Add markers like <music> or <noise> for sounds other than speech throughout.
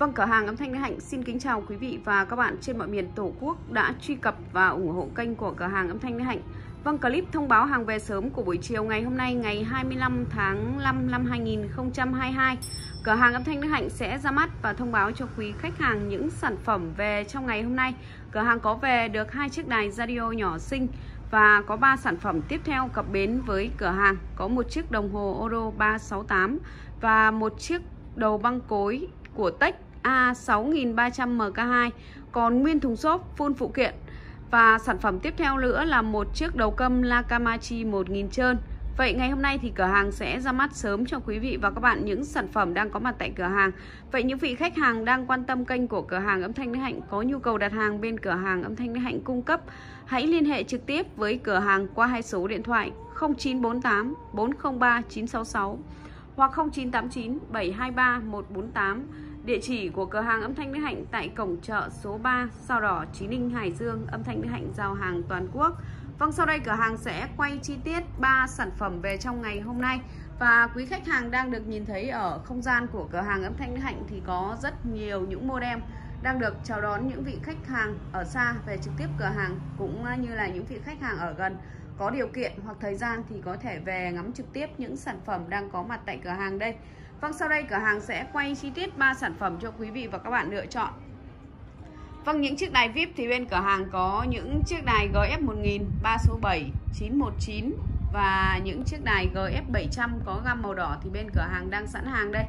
Vâng, cửa hàng âm thanh Đức Hạnh xin kính chào quý vị và các bạn trên mọi miền Tổ quốc đã truy cập và ủng hộ kênh của cửa hàng âm thanh Đức Hạnh. Vâng, clip thông báo hàng về sớm của buổi chiều ngày hôm nay ngày 25 tháng 5 năm 2022. Cửa hàng âm thanh Đức Hạnh sẽ ra mắt và thông báo cho quý khách hàng những sản phẩm về trong ngày hôm nay. Cửa hàng có về được hai chiếc đài radio nhỏ xinh và có 3 sản phẩm tiếp theo cập bến với cửa hàng. Có một chiếc đồng hồ Oro 368 và một chiếc đầu băng cối của Tech A6300MK2 còn nguyên thùng xốp full phụ kiện và sản phẩm tiếp theo nữa là một chiếc đầu câm Lakamachi 1000 trơn Vậy ngày hôm nay thì cửa hàng sẽ ra mắt sớm cho quý vị và các bạn những sản phẩm đang có mặt tại cửa hàng. Vậy những vị khách hàng đang quan tâm kênh của cửa hàng âm thanh Đức Hạnh có nhu cầu đặt hàng bên cửa hàng âm thanh Đức Hạnh cung cấp, hãy liên hệ trực tiếp với cửa hàng qua hai số điện thoại 0948 403 966 hoặc 0989 723 148. Địa chỉ của cửa hàng âm thanh Đức Hạnh tại cổng chợ số 3 Sao Đỏ Chí Ninh Hải Dương, âm thanh Đức Hạnh giao hàng toàn quốc. Vâng, sau đây cửa hàng sẽ quay chi tiết 3 sản phẩm về trong ngày hôm nay và quý khách hàng đang được nhìn thấy ở không gian của cửa hàng âm thanh Đức Hạnh thì có rất nhiều những modem đang được chào đón những vị khách hàng ở xa về trực tiếp cửa hàng cũng như là những vị khách hàng ở gần có điều kiện hoặc thời gian thì có thể về ngắm trực tiếp những sản phẩm đang có mặt tại cửa hàng đây. Vâng, sau đây cửa hàng sẽ quay chi tiết 3 sản phẩm cho quý vị và các bạn lựa chọn. Vâng, những chiếc đài VIP thì bên cửa hàng có những chiếc đài GF1000 3 số 7 919 và những chiếc đài GF700 có gam màu đỏ thì bên cửa hàng đang sẵn hàng đây.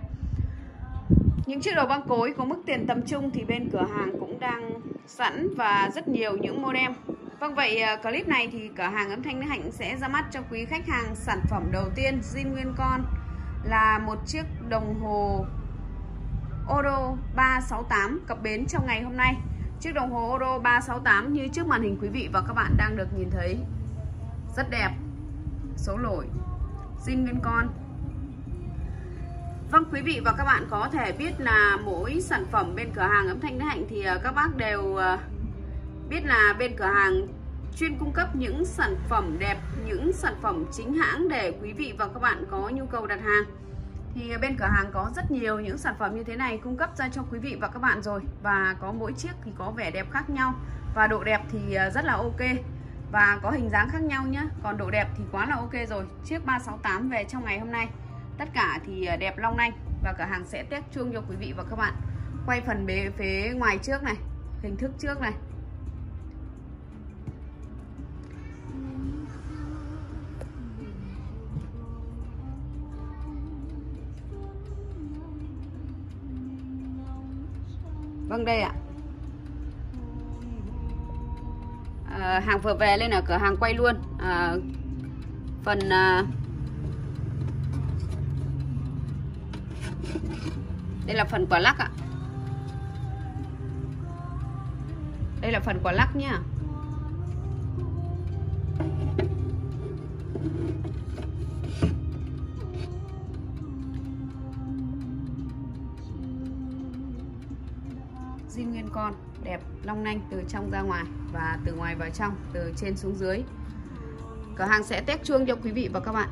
Những chiếc đầu băng cối có mức tiền tầm trung thì bên cửa hàng cũng đang sẵn và rất nhiều những modem. Vâng vậy à, clip này thì cửa hàng âm thanh Hạnh sẽ ra mắt cho quý khách hàng sản phẩm đầu tiên zin nguyên con là một chiếc đồng hồ Odo 368 cập bến trong ngày hôm nay. Chiếc đồng hồ Odo 368 như trước màn hình quý vị và các bạn đang được nhìn thấy. Rất đẹp. Số lỗi. Zin nguyên con. Vâng quý vị và các bạn có thể biết là mỗi sản phẩm bên cửa hàng âm thanh Đức Hạnh thì ờ, các bác đều ờ, biết là bên cửa hàng chuyên cung cấp những sản phẩm đẹp, những sản phẩm chính hãng để quý vị và các bạn có nhu cầu đặt hàng. Thì bên cửa hàng có rất nhiều những sản phẩm như thế này cung cấp ra cho quý vị và các bạn rồi. Và có mỗi chiếc thì có vẻ đẹp khác nhau. Và độ đẹp thì à, rất là ok. Và có hình dáng khác nhau nhé còn độ đẹp thì quá là ok rồi. Chiếc 368 về trong ngày hôm nay. Tất cả thì à, đẹp long lanh. Và cửa hàng sẽ test chuông cho quý vị và các bạn. Quay phần bế phế ngoài trước này. Hình thức trước này. Vâng đây ạ. À, Hàng vừa về lên ở cửa hàng quay luôn. À, Phần à, Đây là phần quả lắc ạ. Đây là phần quả lắc nhá. Đẹp long lanh từ trong ra ngoài và từ ngoài vào trong, từ trên xuống dưới. Cửa hàng sẽ test chuông cho quý vị và các bạn.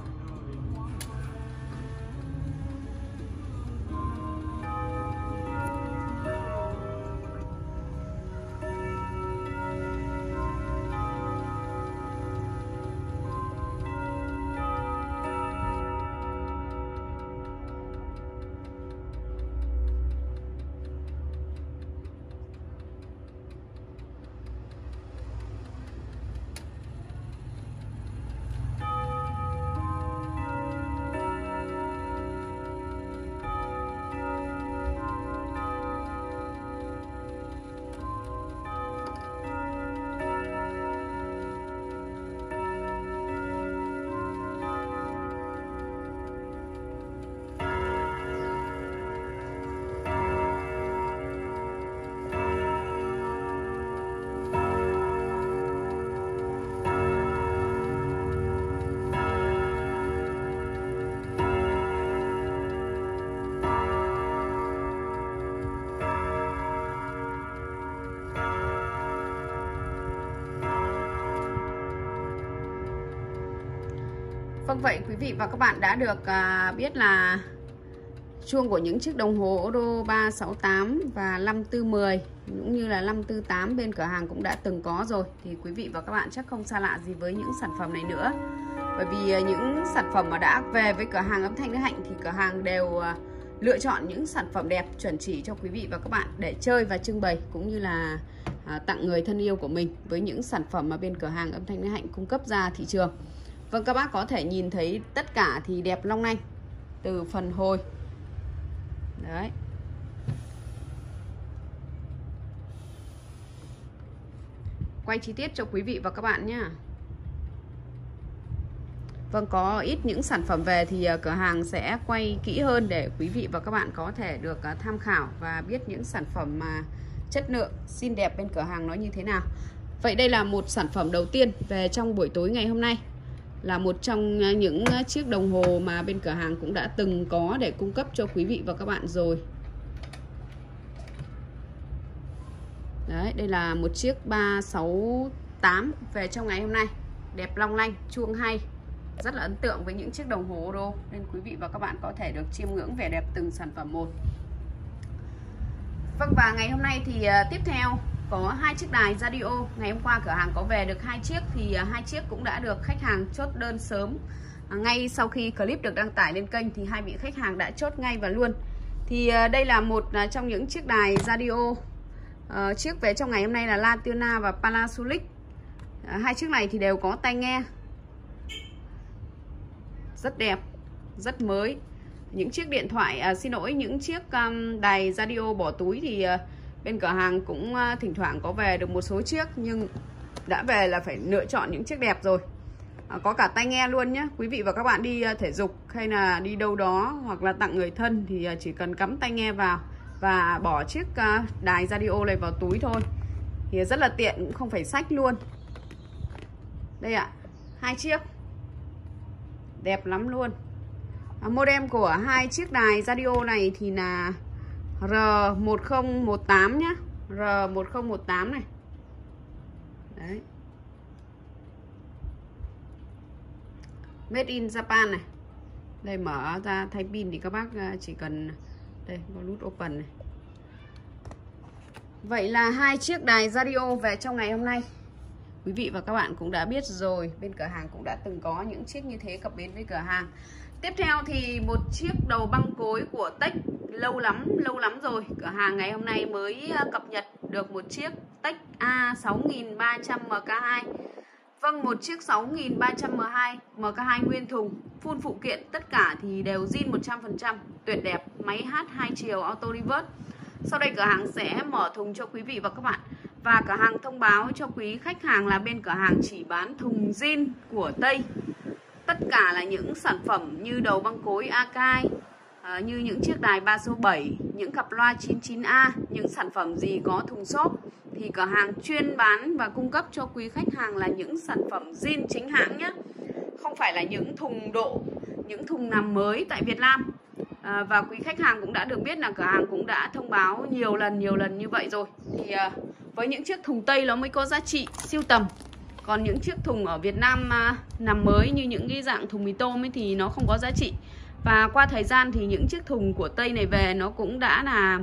Vâng vậy quý vị và các bạn đã được à, biết là chuông của những chiếc đồng hồ Odo 368 và 5410 cũng như là 548 bên cửa hàng cũng đã từng có rồi. Thì quý vị và các bạn chắc không xa lạ gì với những sản phẩm này nữa. Bởi vì à, những sản phẩm mà đã về với cửa hàng âm thanh đức hạnh thì cửa hàng đều à, lựa chọn những sản phẩm đẹp chuẩn chỉ cho quý vị và các bạn để chơi và trưng bày cũng như là à, tặng người thân yêu của mình với những sản phẩm mà bên cửa hàng âm thanh đức hạnh cung cấp ra thị trường. Vâng các bác có thể nhìn thấy tất cả thì đẹp long lanh từ phần hồi. Đấy. Quay chi tiết cho quý vị và các bạn nhé Vâng có ít những sản phẩm về thì ờ, cửa hàng sẽ quay kỹ hơn để quý vị và các bạn có thể được ờ, tham khảo và biết những sản phẩm mà chất lượng, xinh đẹp bên cửa hàng nó như thế nào. Vậy đây là một sản phẩm đầu tiên về trong buổi tối ngày hôm nay là một trong những chiếc đồng hồ mà bên cửa hàng cũng đã từng có để cung cấp cho quý vị và các bạn rồi. Đấy, đây là một chiếc 368 về trong ngày hôm nay. Đẹp long lanh, chuông hay. Rất là ấn tượng với những chiếc đồng hồ đô Nên quý vị và các bạn có thể được chiêm ngưỡng vẻ đẹp từng sản phẩm một. Vâng và ngày hôm nay thì à, tiếp theo có hai chiếc đài radio. Ngày hôm qua cửa hàng có về được hai chiếc thì à, hai chiếc cũng đã được khách hàng chốt đơn sớm. À, ngay sau khi clip được đăng tải lên kênh thì hai vị khách hàng đã chốt ngay và luôn. Thì à, đây là một à, trong những chiếc đài radio. À, chiếc về trong ngày hôm nay là Lationa và Panasonic hai chiếc này thì đều có tai nghe. Rất đẹp rất mới. Những chiếc điện thoại à, xin lỗi những chiếc um, đài radio bỏ túi thì uh, bên cửa hàng cũng à, thỉnh thoảng có về được một số chiếc nhưng đã về là phải lựa chọn những chiếc đẹp rồi. À, có cả tai nghe luôn nhé quý vị và các bạn đi à, thể dục hay là đi đâu đó hoặc là tặng người thân thì à, chỉ cần cắm tai nghe vào và bỏ chiếc đài radio này vào túi thôi. Thì rất là tiện cũng không phải sách luôn. Đây ạ hai chiếc. Đẹp lắm luôn. À, modem của hai chiếc đài radio này thì là R1018 nhá. R1018 này. Đấy. Made in Japan này. Đây, mở ra thay pin thì các bác à, chỉ cần, Đây có nút open này. Vậy là hai chiếc đài radio về trong ngày hôm nay. Quý vị và các bạn cũng đã biết rồi, Bên cửa hàng cũng đã từng có những chiếc như thế cập bến với cửa hàng. Tiếp theo thì một chiếc đầu băng cối của Tech lâu lắm, lâu lắm rồi. Cửa hàng ngày hôm nay mới ờ, cập nhật được một chiếc Tech A6300 MK2. Vâng, một chiếc 6300 M2 MK2 nguyên thùng, full phụ kiện tất cả thì đều zin 100%, tuyệt đẹp, máy hát hai chiều auto reverse. Sau đây cửa hàng sẽ mở thùng cho quý vị và các bạn. Và cửa hàng thông báo cho quý khách hàng là bên cửa hàng chỉ bán thùng zin của Tây tất cả là những sản phẩm như đầu băng cối Akai à, như những chiếc đài 3 số 7 những cặp loa 99A những sản phẩm gì có thùng xốp thì cửa hàng chuyên bán và cung cấp cho quý khách hàng là những sản phẩm zin chính hãng nhé. Không phải là những thùng độ những thùng làm mới tại Việt Nam. À, và quý khách hàng cũng đã được biết là cửa hàng cũng đã thông báo nhiều lần nhiều lần như vậy rồi. Thì à, với những chiếc thùng tây nó mới có giá trị siêu tầm. Còn những chiếc thùng ở Việt Nam à, nằm mới như những cái dạng thùng mì tôm ấy thì nó không có giá trị và qua thời gian thì những chiếc thùng của Tây này về nó cũng đã là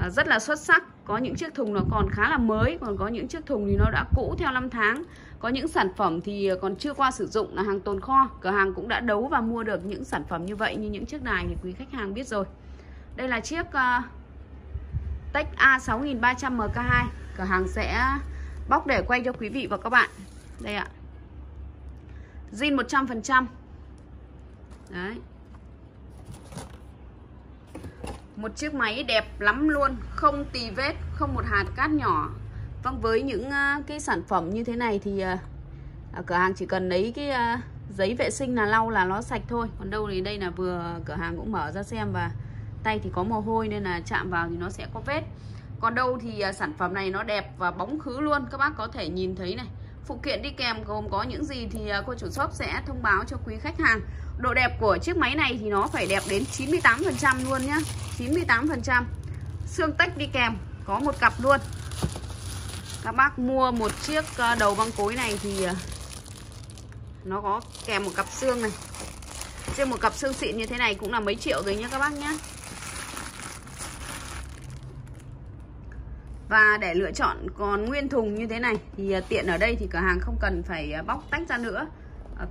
à, rất là xuất sắc. Có những chiếc thùng nó còn khá là mới còn có những chiếc thùng thì nó đã cũ theo năm tháng. Có những sản phẩm thì còn chưa qua sử dụng là hàng tồn kho. Cửa hàng cũng đã đấu và mua được những sản phẩm như vậy như những chiếc này thì quý khách hàng biết rồi. Đây là chiếc uh, Tech A6300 MK2 cửa hàng sẽ bóc để quay cho quý vị và các bạn. Đây ạ. Zin 100% đấy một chiếc máy đẹp lắm luôn không tì vết không một hạt cát nhỏ. Vâng với những uh, cái sản phẩm như thế này thì uh, cửa hàng chỉ cần lấy cái uh, giấy vệ sinh là lau là nó sạch thôi. Còn đâu thì đây là vừa cửa hàng cũng mở ra xem và tay thì có mồ hôi nên là chạm vào thì nó sẽ có vết. Còn đâu thì sản phẩm này nó đẹp và bóng khứ luôn. Các bác có thể nhìn thấy này phụ kiện đi kèm gồm có những gì thì à, cô chủ shop sẽ thông báo cho quý khách hàng. Độ đẹp của chiếc máy này thì nó phải đẹp đến 98% luôn nhá. 98% xương tách đi kèm, có một cặp luôn. Các bác mua một chiếc à, đầu băng cối này thì à, nó có kèm một cặp xương này. Riêng một cặp xương xịn như thế này cũng là mấy triệu rồi nhé các bác nhé Và để lựa chọn còn nguyên thùng như thế này, thì à, tiện ở đây thì cửa hàng không cần phải à, bóc tách ra nữa.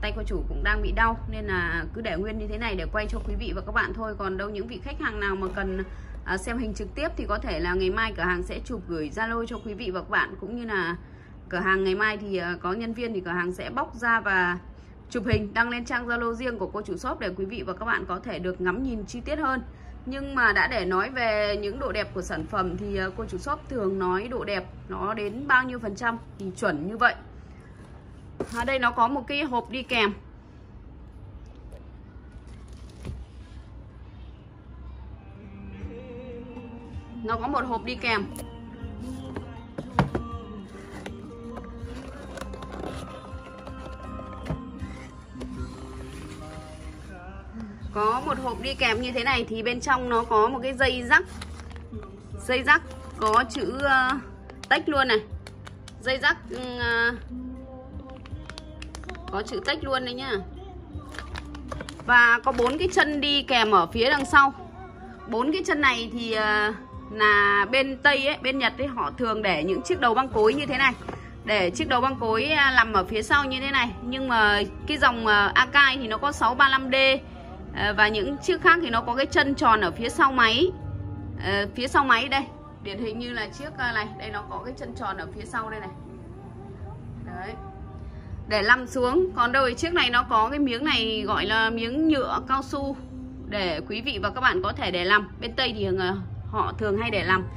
Tay cô chủ cũng đang bị đau, nên là cứ để nguyên như thế này để quay cho quý vị và các bạn thôi. Còn đâu những vị khách hàng nào mà cần à, xem hình trực tiếp thì có thể là ngày mai cửa hàng sẽ chụp gửi zalo cho quý vị và các bạn. Cũng như là cửa hàng ngày mai thì có nhân viên thì cửa hàng sẽ bóc ra và chụp hình, đăng lên trang zalo riêng của cô chủ shop để quý vị và các bạn có thể được ngắm nhìn chi tiết hơn nhưng mà đã để nói về những độ đẹp của sản phẩm thì ờ, cô chủ shop thường nói độ đẹp nó đến bao nhiêu phần trăm thì chuẩn như vậy. Ở đây nó có một cái hộp đi kèm. Nó có một hộp đi kèm. Có một hộp đi kèm như thế này thì bên trong nó có một cái dây rắc. Dây rắc có chữ uh, tách luôn này. Dây rắc uh, có chữ tách luôn đấy nhá. Và có bốn cái chân đi kèm ở phía đằng sau. Bốn cái chân này thì uh, là bên tây ấy bên nhật ấy họ thường để những chiếc đầu băng cối như thế này. Để chiếc đầu băng cối nằm ở phía sau như thế này. Nhưng mà cái dòng Akai thì nó có 635D Ờ, và những chiếc khác thì nó có cái chân tròn ở phía sau máy. À, phía sau máy đây. Điển hình như là chiếc ờ, này. Đây nó có cái chân tròn ở phía sau đây này. Đấy. Để lăn xuống. Còn đâu thì chiếc này nó có cái miếng này gọi là miếng nhựa cao su để quý vị và các bạn có thể để làm. Bên tây thì họ thường hay để làm.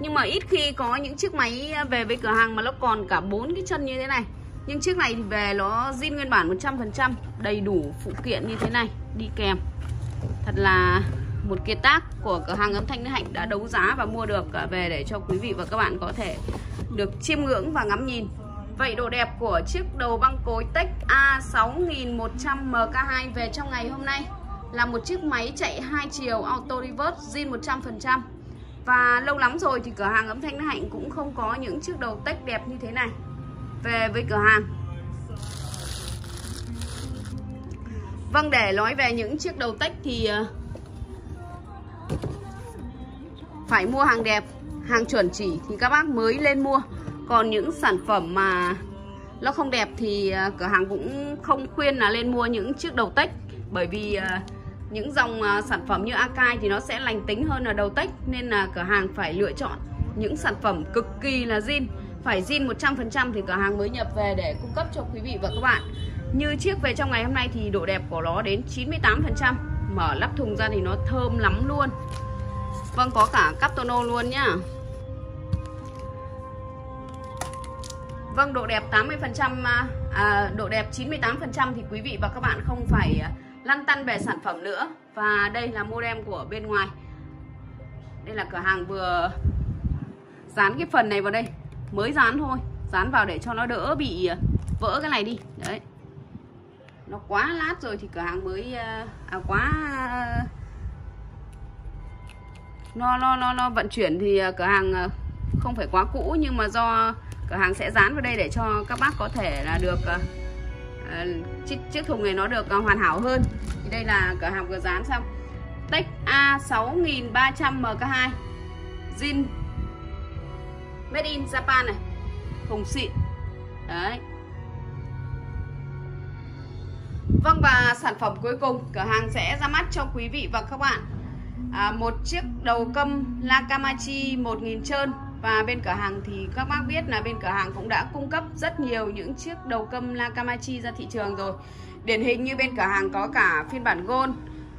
Nhưng mà ít khi có những chiếc máy về với cửa hàng mà nó còn cả bốn cái chân như thế này. Nhưng chiếc này thì về nó zin nguyên bản 100% đầy đủ phụ kiện như thế này đi kèm. Thật là một kiệt tác của cửa hàng âm thanh nữ hạnh đã đấu giá và mua được về để cho quý vị và các bạn có thể được chiêm ngưỡng và ngắm nhìn. Vậy độ đẹp của chiếc đầu băng cối Tech A6100 MK2 về trong ngày hôm nay là một chiếc máy chạy hai chiều auto reverse zin 100% và lâu lắm rồi thì cửa hàng âm thanh nữ hạnh cũng không có những chiếc đầu Tech đẹp như thế này. Về với cửa hàng Vâng để nói về những chiếc đầu tách thì ờ, phải mua hàng đẹp, hàng chuẩn chỉ thì các bác mới lên mua. Còn những sản phẩm mà nó không đẹp thì ờ, cửa hàng cũng không khuyên là lên mua những chiếc đầu tách. Bởi vì ờ, những dòng sản phẩm như Akai thì nó sẽ lành tính hơn là đầu tách nên là cửa hàng phải lựa chọn những sản phẩm cực kỳ là zin. Phải zin 100% thì cửa hàng mới nhập về để cung cấp cho quý vị và các bạn như chiếc về trong ngày hôm nay thì độ đẹp của nó đến 98% Mở lắp thùng ra thì nó thơm lắm luôn. Vâng có cả cắp tono luôn nhá. Vâng độ đẹp 80% à, à, Độ đẹp 98% thì quý vị và các bạn không phải lăn tăn về sản phẩm nữa. Và đây là modem của bên ngoài. Đây là cửa hàng vừa dán cái phần này vào đây. Mới dán thôi. Dán vào để cho nó đỡ bị vỡ cái này đi. Đấy nó quá lát rồi thì cửa hàng mới ờ, à, quá nó nó nó nó vận chuyển thì ờ, cửa hàng ờ, không phải quá cũ nhưng mà do cửa hàng sẽ dán vào đây để cho các bác có thể là được uh, chiếc, chiếc thùng này nó được uh, hoàn hảo hơn. Thì đây là cửa hàng vừa dán xong. Tech A 6300 MK2 zin made in Japan này. Thùng xịn đấy. Vâng và sản phẩm cuối cùng cửa hàng sẽ ra mắt cho quý vị và các bạn. À, một chiếc đầu câm Lakamachi 1000 trơn. Và bên cửa hàng thì các bác biết là bên cửa hàng cũng đã cung cấp rất nhiều những chiếc đầu câm Lakamachi ra thị trường rồi. Điển hình như bên cửa hàng có cả phiên bản Gold.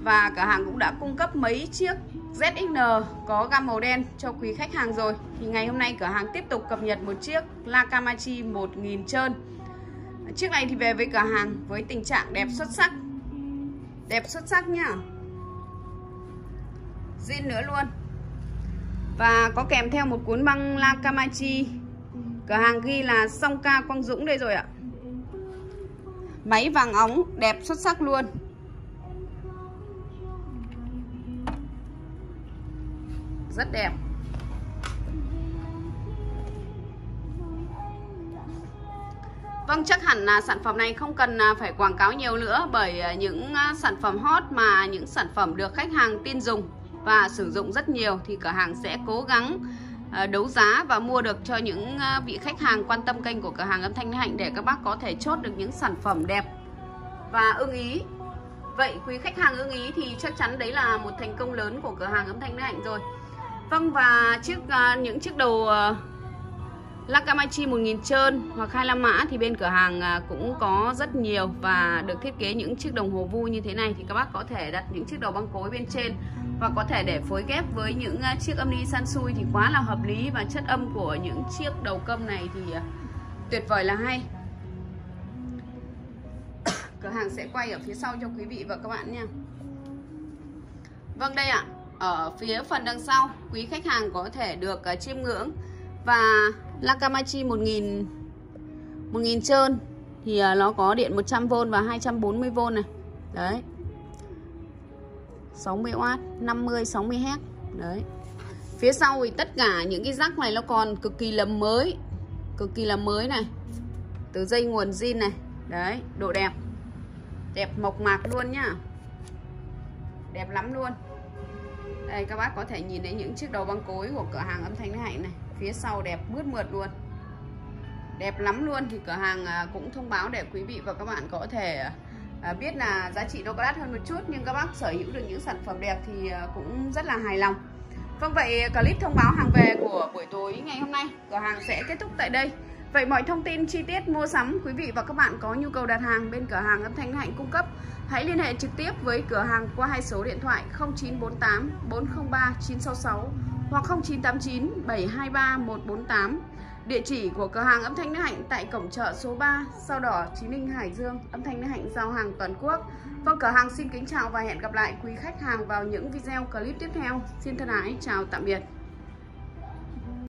Và cửa hàng cũng đã cung cấp mấy chiếc ZXN có gam màu đen cho quý khách hàng rồi. Thì ngày hôm nay cửa hàng tiếp tục cập nhật một chiếc Lakamachi 1000 trơn. Chiếc này thì về với cửa hàng với tình trạng đẹp xuất sắc. Đẹp xuất sắc nhá. Zin nữa luôn. Và có kèm theo một cuốn băng Lakamachi Cửa hàng ghi là song ca Quang Dũng đây rồi ạ. Máy vàng óng, đẹp xuất sắc luôn. Rất đẹp. Vâng, chắc hẳn là sản phẩm này không cần à, phải quảng cáo nhiều nữa bởi à, những à, sản phẩm hot mà những sản phẩm được khách hàng tin dùng và sử dụng rất nhiều thì cửa hàng sẽ cố gắng đấu giá và mua được cho những vị khách hàng quan tâm kênh của cửa hàng âm thanh Hạnh để các bác có thể chốt được những sản phẩm đẹp và ưng ý. Vậy quý khách hàng ưng ý thì chắc chắn đấy là một thành công lớn của cửa hàng âm thanh Hạnh rồi. Vâng và chiếc những chiếc đầu Lakamachi 1000 trơn hoặc 25 mã thì bên cửa hàng à, cũng có rất nhiều và được thiết kế những chiếc đồng hồ vu như thế này thì các bác có thể đặt những chiếc đầu băng cối bên trên và có thể để phối ghép với những à, chiếc âm ly Sansui thì quá là hợp lý và chất âm của những chiếc đầu câm này thì à, tuyệt vời là hay. <coughs> cửa hàng sẽ quay ở phía sau cho quý vị và các bạn nha. Vâng đây ạ, ở phía phần đằng sau quý khách hàng có thể được chiêm ngưỡng và Lakamachi 1000 1000 trơn thì à, nó có điện 100V và 240V này. Đấy. 60W, 50 60Hz. Đấy. Phía sau thì tất cả những cái rắc này nó còn cực kỳ là mới. Cực kỳ là mới này. Từ dây nguồn zin này. Đấy, độ đẹp. Đẹp mộc mạc luôn nhá. Đẹp lắm luôn. Đây các bác có thể nhìn thấy những chiếc đầu băng cối của cửa hàng âm thanh Lê Hạnh này phía sau đẹp mướt mượt luôn. Đẹp lắm luôn, thì cửa hàng à, cũng thông báo để quý vị và các bạn có thể à, biết là giá trị nó có đắt hơn một chút, nhưng các bác sở hữu được những sản phẩm đẹp thì à, cũng rất là hài lòng. Vâng vậy clip thông báo hàng về của buổi tối ngày hôm nay, cửa hàng sẽ kết thúc tại đây. Vậy mọi thông tin, chi tiết, mua sắm, quý vị và các bạn có nhu cầu đặt hàng bên cửa hàng âm thanh hạnh cung cấp, Hãy liên hệ trực tiếp với cửa hàng qua hai số điện thoại 0948 403 966 hoặc 0989 723 148. Địa chỉ của cửa hàng âm thanh Đức hạnh tại cổng chợ số 3, sau đỏ Chí minh Hải Dương, âm thanh Đức hạnh giao hàng toàn quốc. Vâng, cửa hàng xin kính chào và hẹn gặp lại quý khách hàng vào những video clip tiếp theo. Xin thân ái, chào tạm biệt.